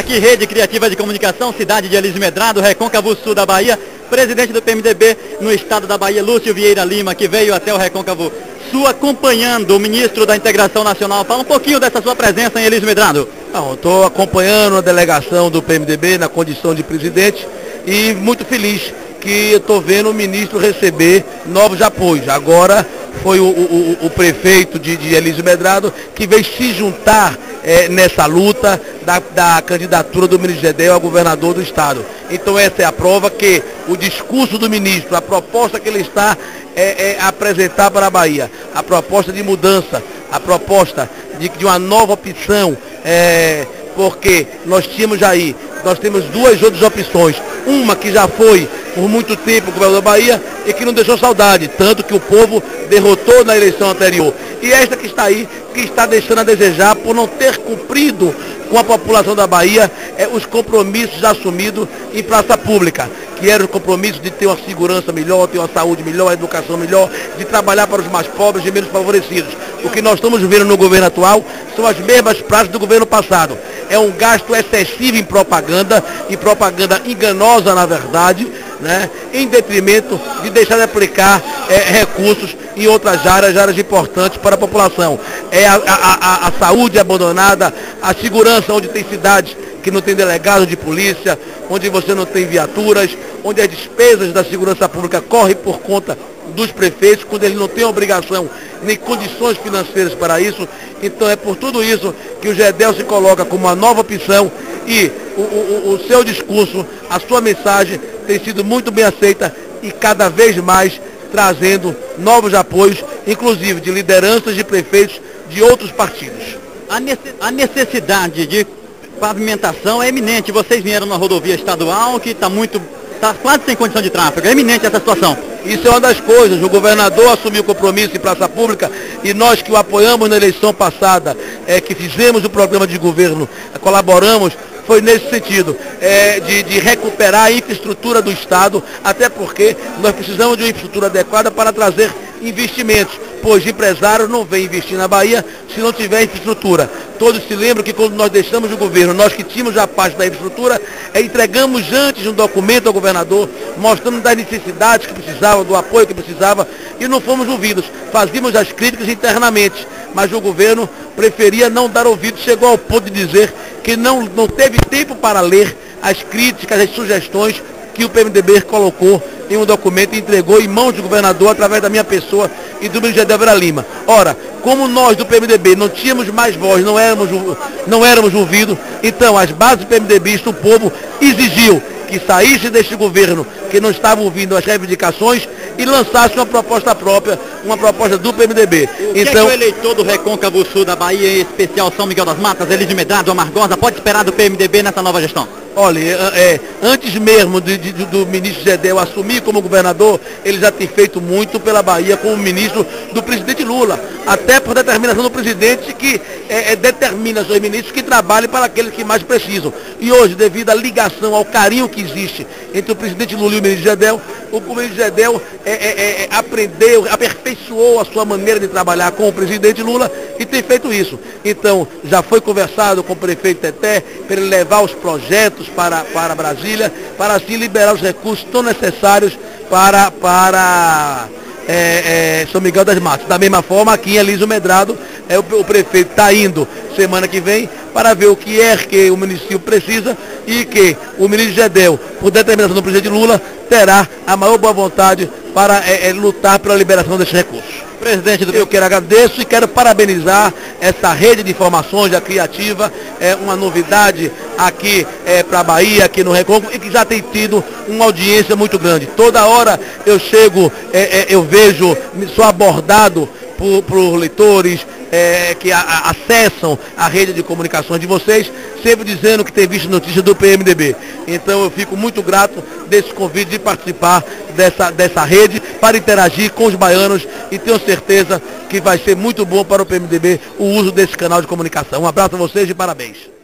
Aqui, Rede Criativa de Comunicação, cidade de Elise Medrado, Recôncavo Sul da Bahia. Presidente do PMDB no estado da Bahia, Lúcio Vieira Lima, que veio até o Recôncavo Sul acompanhando o ministro da Integração Nacional. Fala um pouquinho dessa sua presença em Elise Medrado. Estou acompanhando a delegação do PMDB na condição de presidente e muito feliz que estou vendo o ministro receber novos apoios. Agora foi o, o, o prefeito de, de Elísio Medrado que veio se juntar é, nessa luta da, da, candidatura do ministro Gedel a governador do estado. Então essa é a prova que o discurso do ministro, a proposta que ele está é, é apresentar para a Bahia, a proposta de mudança, a proposta de, de uma nova opção, é, porque nós tínhamos aí, nós temos duas outras opções. Uma que já foi por muito tempo o governador da Bahia e que não deixou saudade, tanto que o povo derrotou na eleição anterior. E esta que está aí, que está deixando a desejar por não ter cumprido com a população da Bahia é, os compromissos assumidos em praça pública, que eram os compromissos de ter uma segurança melhor, ter uma saúde melhor, uma educação melhor, de trabalhar para os mais pobres e menos favorecidos. O que nós estamos vendo no governo atual são as mesmas práticas do governo passado. É um gasto excessivo em propaganda, e propaganda enganosa na verdade, né, em detrimento de deixar de aplicar é, recursos em outras áreas, áreas importantes para a população. É a, a, a, a saúde abandonada, a segurança onde tem cidades que não tem delegado de polícia, onde você não tem viaturas, onde as despesas da segurança pública correm por conta dos prefeitos, quando eles não têm obrigação nem condições financeiras para isso. Então é por tudo isso que o GEDEL se coloca como uma nova opção e o, o, o seu discurso, a sua mensagem tem sido muito bem aceita e cada vez mais trazendo novos apoios, inclusive de lideranças de prefeitos de outros partidos. A necessidade de pavimentação é eminente. Vocês vieram na rodovia estadual que está muito, está quase sem condição de tráfego. É eminente essa situação. Isso é uma das coisas. O governador assumiu compromisso em praça pública e nós que o apoiamos na eleição passada, é, que fizemos o programa de governo, colaboramos foi nesse sentido, é, de, de, recuperar a infraestrutura do Estado, até porque nós precisamos de uma infraestrutura adequada para trazer investimentos, pois empresários não vêm investir na Bahia se não tiver infraestrutura. Todos se lembram que quando nós deixamos o governo, nós que tínhamos a parte da infraestrutura, é, entregamos antes um documento ao governador, mostrando das necessidades que precisava, do apoio que precisava, e não fomos ouvidos. Fazíamos as críticas internamente, mas o governo preferia não dar ouvido, chegou ao ponto de dizer que não, não teve tempo para ler as críticas, as sugestões que o PMDB colocou em um documento e entregou em mãos do governador através da minha pessoa e do ministro Débora Lima. Ora, como nós do PMDB não tínhamos mais voz, não éramos, não éramos ouvidos, então as bases do PMDB, o povo exigiu que saísse deste governo que não estava ouvindo as reivindicações e lançasse uma proposta própria, uma proposta do PMDB. O então, que, é que então, o eleitor do Recôncavo Sul da Bahia, em especial São Miguel das Matas, Elide Medrado, Amargosa, pode esperar do PMDB nessa nova gestão? Olha, é, é, antes mesmo de, de, do ministro Gedel assumir como governador, ele já tem feito muito pela Bahia como ministro do presidente Lula. Até por determinação do presidente que é, é, determina seus ministros que trabalhem para aqueles que mais precisam. E hoje, devido à ligação, ao carinho que existe entre o presidente Lula e o ministro Gedel, o ministro Gedel é, é, aprendeu, aperfeiçoou a sua maneira de trabalhar com o presidente Lula e tem feito isso. Então, já foi conversado com o prefeito Teté para ele levar os projetos para, para Brasília, para assim liberar os recursos tão necessários para, para é, é, São Miguel das Matas. Da mesma forma, aqui em Elísio Medrado, é, o, o prefeito está indo semana que vem para ver o que é que o município precisa e que o ministro Gedel, por determinação do presidente Lula, terá a maior boa vontade para é, é lutar pela liberação desses recursos. Presidente Eu quero agradeço e quero parabenizar essa rede de informações da Criativa, é uma novidade aqui é, para a Bahia, aqui no Recôncavo, e que já tem tido uma audiência muito grande. Toda hora eu chego, é, é, eu vejo, sou abordado por, por leitores, é, que a, a, acessam a rede de comunicações de vocês, sempre dizendo que tem visto notícia do PMDB. Então eu fico muito grato desse convite de participar dessa, dessa rede para interagir com os baianos e tenho certeza que vai ser muito bom para o PMDB o uso desse canal de comunicação. Um abraço a vocês e parabéns.